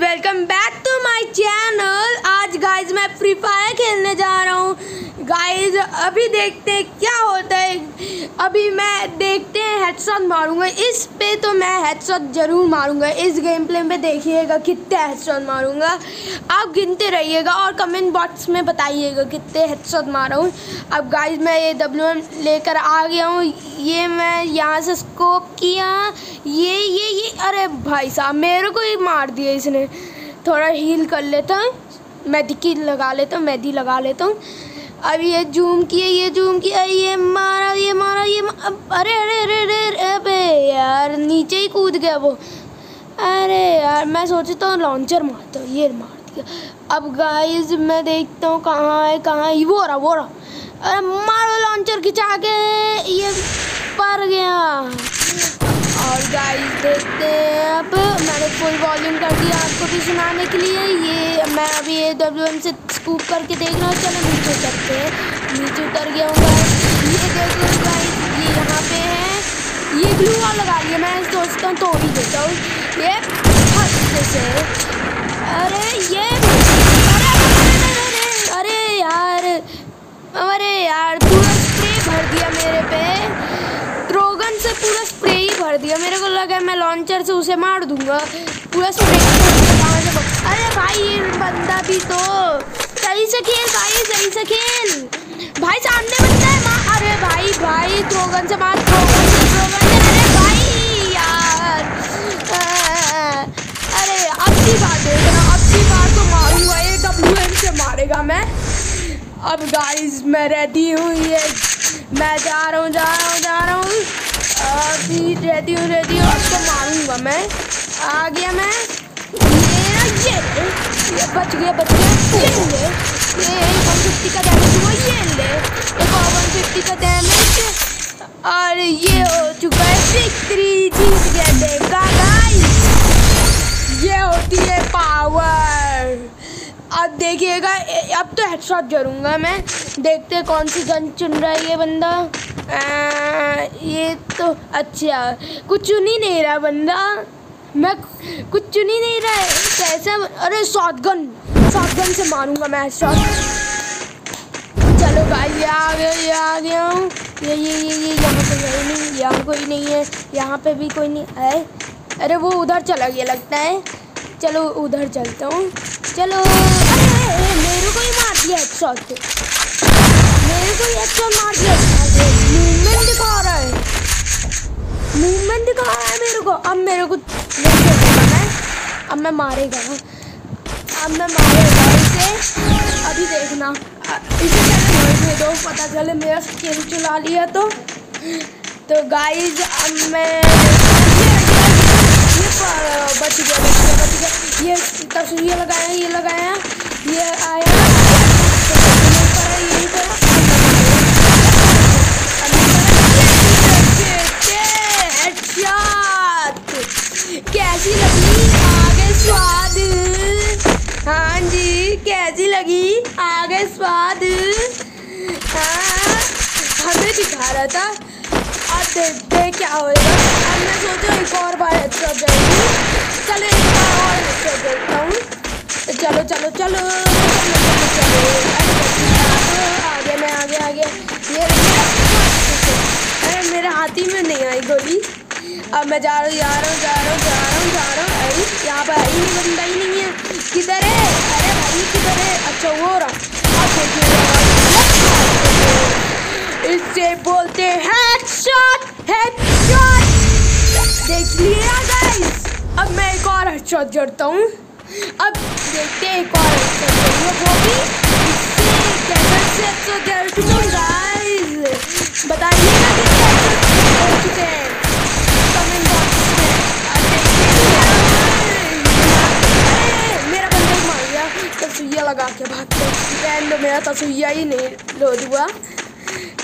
Welcome back to my channel आज guys मैं Free Fire खेलने जा रहा हूँ। गाइज़ अभी देखते हैं क्या होता है। अभी मैं देखते हैं हेडशॉट मारूँगा। इस पे तो मैं हेडशॉट ज़रूर मारूँगा। इस गेम प्ले में देखिएगा कितने हेडशॉट मारूँगा। आप गिनते रहिएगा और कमेंट बॉक्स में बताइएगा कितने हेडशॉट मारा हूँ। अब गाइज़ मैं ये डब्ल्यू लेकर आ गया हूँ। ये मैं यहाँ से स्कोप किया। ये ये ये। अरे भाई साहब, मेरे को ही मार दिया इसने। थोड़ा हील कर लेता हूँ। की लगा लेता हूँ मेडी लगा लेता हूँ। अब ये जूम किए, ये जूम किया ये मारा ये मारा, ये. अरे अरे अरे अरे अबे यार, नीचे ही कूद गया वो। अरे यार, मैं सोचता हूँ लॉन्चर मारता हूँ ये मार दिया। अब गाइस मैं देखता हूँ कहाँ है कहाँ है वो रहा वो रहा। अरे मारो लॉन्चर खिंचा के, ये पर गया। और गाइस देखते हैं अब, मैंने फुल वॉल्यूम कर दिया आपको भी सुनाने के लिए। ये, मैं अभी ये डब्ल्यू एम से स्कूप करके देख रहा हूँ चलो नीचे उतरते हैं। नीचे उतर गया हूँ ये देख लो गाइस ये यहाँ पे है। ये ग्लू वॉल लगा लिया मैं सोचता हूँ तोड़ ही देता हूँ। ये हद से अरे ये अरे यार। अरे यार, पूरा स्प्रे भर दिया मेरे पे। ट्रोगन से पूरा स्प्रे ही भर दिया। मेरे को लगा मैं लॉन्चर से उसे मार दूँगा। पूरा स्प्रे अरे भाई, ये बंदा भी तो। से खेल भाई, सही से खेल भाई, सामने बंदा है मार अरे भाई भाई ट्रोगन से मार ट्रोगन से अरे भाई, यार। अरे, अब की बात अब की तो मारूँगा, ये से मारेगा मैं। अब गाइस मैं रेडी हूँ, ये, मैं जा रहा हूँ, जा रहा हूँ, जा रहा हूँ। अभी रेडी हूँ रेडी हूँ, अब तो मारूँगा मैं। आ गया मैं। ये ये, बच गया बच गया। फिफ्टी का डैमेज हुआ ये ले का डैमेज और ये हो चुका है विक्ट्री जीत गया गाइस ये होती है। पावर अब देखिएगा अब तो हेडशॉट जरूँगा मैं देखते कौन सी गन चुन रहा है ये बंदा। आ, ये तो अच्छा कुछ चुन ही नहीं रहा बंदा। मैं कुछ चुन ही नहीं रहा है। कैसा? अरे शॉट गन शॉट गन से मारूँगा मैं हेडशॉट चलो भाई ये आ गया, ये आ गया। हूँ ये ये ये ये, यहाँ पे कोई नहीं, यहाँ कोई नहीं है, यहाँ पे भी कोई नहीं है। अरे वो उधर चला गया, लगता है। चलो उधर चलता हूँ। चलो, अरे, मेरे को ही मार दिया हेडशॉट मेरे को ही हेडशॉट मार दिया। मूवमेंट दिखा रहा है। मूवमेंट दिखा रहा है मेरे को। अब मेरे को अब मैं मारेगा अब मैं मारेगा अभी देखना। इसे चले दे पता चले मेरा स्किल चला लिया तो। तो गाइज़ अब मैं बच गया बच गया बच गया। ये तस्वीर लगाया, ये लगाया। ये आया। पर कैसी लगी? आगे स्वाद। हाँ जी, कैसी लगी? आ गए स्वाद। हाँ हमें दिखा रहा था। अब देखते क्या होगा अब मैं सोचा एक और बार अच्छा जाएगी चलो, एक बार और अच्छा देखता हूँ चलो चलो चलो चलो आगे, मैं आगे आगे। अरे मेरे हाथी में नहीं आई गोली। अब मैं जा रहा हूँ, जा रहा हूँ, जा रहा हूँ, जा रहा हूँ। हूँ अरे यहाँ पर नहीं बंदा ही नहीं है। किधर है? अरे भाई, किधर है? अच्छा वो रहा। इससे बोलते हेडशॉट देख लिया गाइस अब मैं एक और हेडशॉट जोड़ता हूँ। अब देखते हैं एक और हेडशॉट वो भी। इससे कैसे गाइस बताइएगा मेरा तस्वीर ही नहीं लोड हुआ।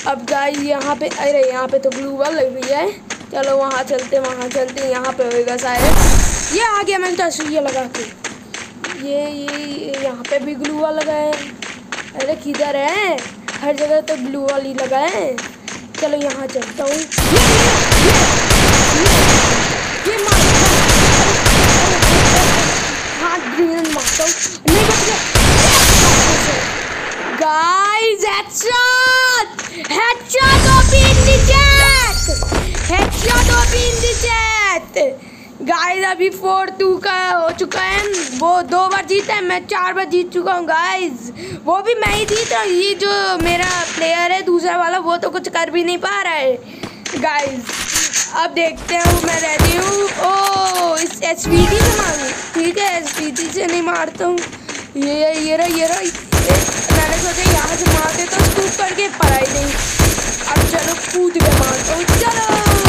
अब गाइस यहाँ पे, अरे यहाँ पे तो ब्लू वॉल लग रही है। चलो वहाँ चलते वहाँ चलते, यहाँ पे होएगा शायद। ये आ गया, मैंने तस्वीर लगा के। ये ये यहाँ पे भी ग्लू वॉल लगा है। अरे किधर है? हर जगह तो ब्लू वॉल ही लगा है। चलो यहाँ चलता हाँ। गाइस अभी फोर टू का हो चुका है। वो दो बार जीता है, मैं चार बार जीत चुका हूँ गाइस वो भी मैं ही जीत रहा हूँ। ये जो मेरा प्लेयर है, दूसरा वाला, वो तो कुछ कर भी नहीं पा रहा है। गाइस अब देखते हैं, मैं रहती हूँ। ओ इस एस पी डी से मारूँ। ठीक है एस पी डी से नहीं मारता हूँ। ये ये रहा ये रहा। मैंने सोचा यहाँ से मारते तो स्कूप करके पढ़ाई नहीं। अब चलो, कूद के मारता हूँ। चलो!